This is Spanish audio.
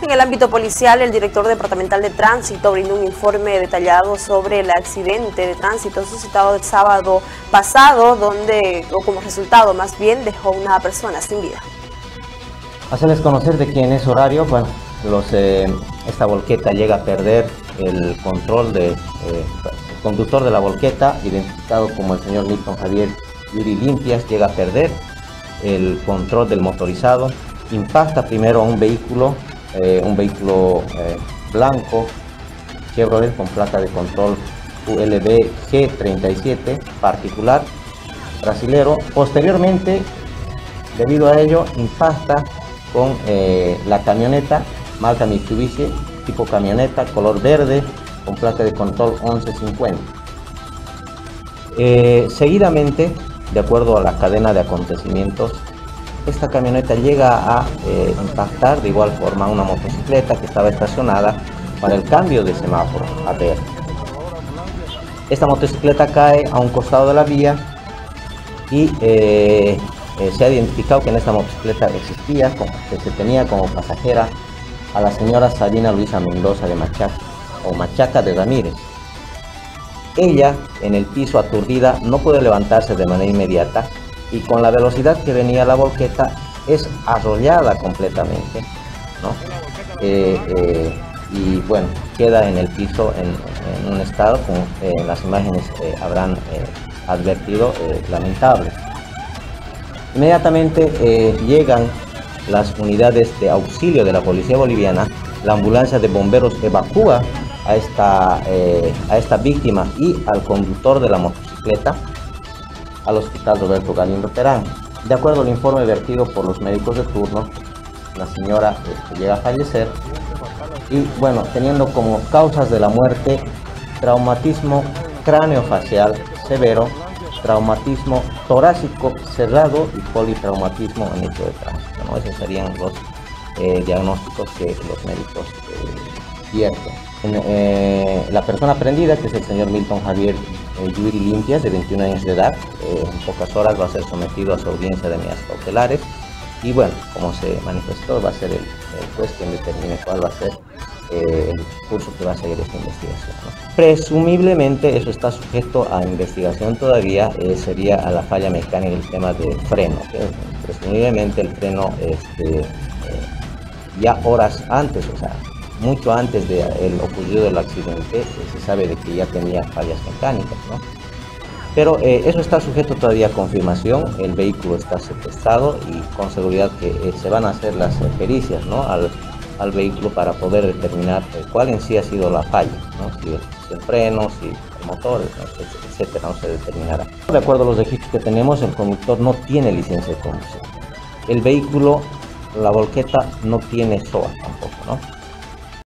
En el ámbito policial, el director departamental de tránsito brindó un informe detallado sobre el accidente de tránsito suscitado el sábado pasado, donde, o como resultado más bien, dejó una persona sin vida. Hacerles conocer de que en ese horario, bueno, eh, esta volqueta llega a perder el control de, eh, el conductor de la volqueta, identificado como el señor Milton Javier Yuri Limpias, llega a perder el control del motorizado, impacta primero a un vehículo eh, un vehículo eh, blanco Chevrolet con placa de control ULB G37 particular brasilero. Posteriormente, debido a ello, impacta con eh, la camioneta marca Mitsubishi tipo camioneta color verde con placa de control 1150. seguidamente, de acuerdo a la cadena de acontecimientos, esta camioneta llega a eh, impactar de igual forma una motocicleta que estaba estacionada para el cambio de semáforo a verde. Esta motocicleta cae a un costado de la vía y eh, eh, se ha identificado que en esta motocicleta existía, que se tenía como pasajera a la señora Sabina Luisa Mendoza de Machaca o Machaca de Ramírez. Ella, en el piso aturdida, no puede levantarse de manera inmediata y con la velocidad que venía la volqueta es arrollada completamente, eh, eh, y bueno, queda en el piso en, un estado, como eh, las imágenes habrán advertido, lamentable. Inmediatamente llegan las unidades de auxilio de la policía boliviana, la ambulancia de bomberos evacúa a esta, a esta víctima y al conductor de la motocicleta al Hospital Roberto Galindo Terán. De acuerdo al informe vertido por los médicos de turno, la señora este, llega a fallecer y bueno, teniendo como causas de la muerte traumatismo cráneofacial severo, traumatismo torácico cerrado y politraumatismo en hecho de tránsito. Esos serían los eh, diagnósticos que los médicos eh, eh, la persona prendida, que es el señor Milton Javier eh, Yuri Limpias, de 21 años de edad, eh, en pocas horas va a ser sometido a su audiencia de medidas cautelares. Y bueno, como se manifestó, va a ser el, juez quien determine cuál va a ser el curso que va a seguir esta investigación. Presumiblemente eso está sujeto a investigación todavía, sería a la falla mecánica el tema de freno. Presumiblemente el freno este, ya horas antes, o sea, mucho antes de el ocurrido del accidente, eh, se sabe de que ya tenía fallas mecánicas, ¿no? Pero eh, eso está sujeto todavía a confirmación, el vehículo está secuestrado y con seguridad que eh, se van a hacer las pericias ¿no? al, al, vehículo para poder determinar cuál en sí ha sido la falla, ¿no? si, el freno, si el motor, etcétera, no se determinará. De acuerdo a los registros que tenemos, el conductor no tiene licencia de conducción. El vehículo, la volqueta, no tiene SOA tampoco, ¿no?